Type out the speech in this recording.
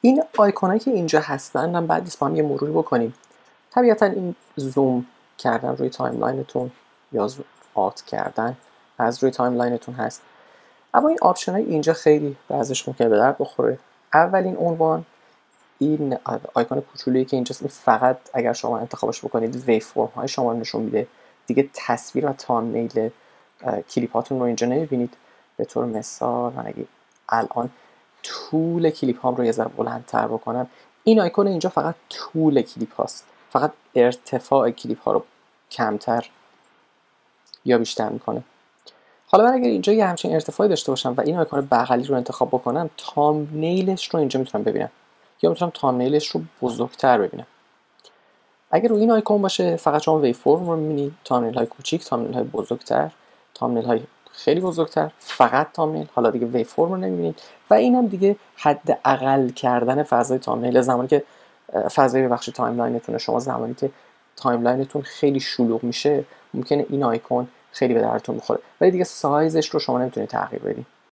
این آیکونایی که اینجا هستن هم بعد با هم یه مروری بکنیم. طبیعتا این زوم کردن روی timeline تون یا out کردن از روی timeline تون هست. اما این option های اینجا خیلی بعضش ممکنه به درد بخوره. اولین عنوان این آیکون کوچولویی که اینجاست. این فقط اگر شما انتخابش بکنید waveform های شما نشون میده. دیگه تصویر و thumbnail کلیپ هاتون رو اینجا نمی‌بینید. به طور مثال من اگه الان طول کلیپ هام رو یه ذره بلندتر بکنم. این آیکون اینجا فقط طول کلیپ هاست. فقط ارتفاع کلیپ ها رو کمتر یا بیشتر می‌کنه. حالا من اگر اینجا یه همچین ارتفاعی داشته باشم و این آیکون بغلی رو انتخاب بکنم تامنیلش رو اینجا می‌تونم ببینم. یا می‌تونم تامنیلش رو بزرگتر ببینم. اگر روی این آیکون باشه فقط شما وی فرم رو می‌بینید تامنیل های کوچیک تامنیل های بزرگتر thumbnail های خیلی بزرگتر. فقط thumbnail. حالا دیگه waveform رو نمی‌بینید. و این هم دیگه حداقل کردن فضای thumbnail. زمانی که فضای بخش timeline تون شما زمانی که timeline تون خیلی شلوغ میشه ممکنه این آیکون خیلی به دردتون بخوره. ولی دیگه سایزش رو شما نمی‌تونید تغییر بدید.